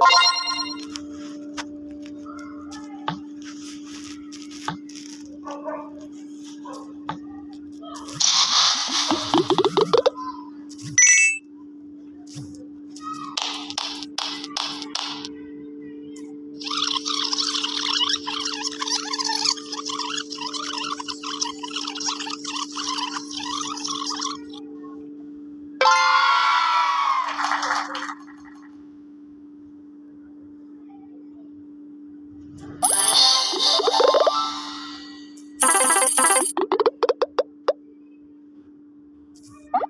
you you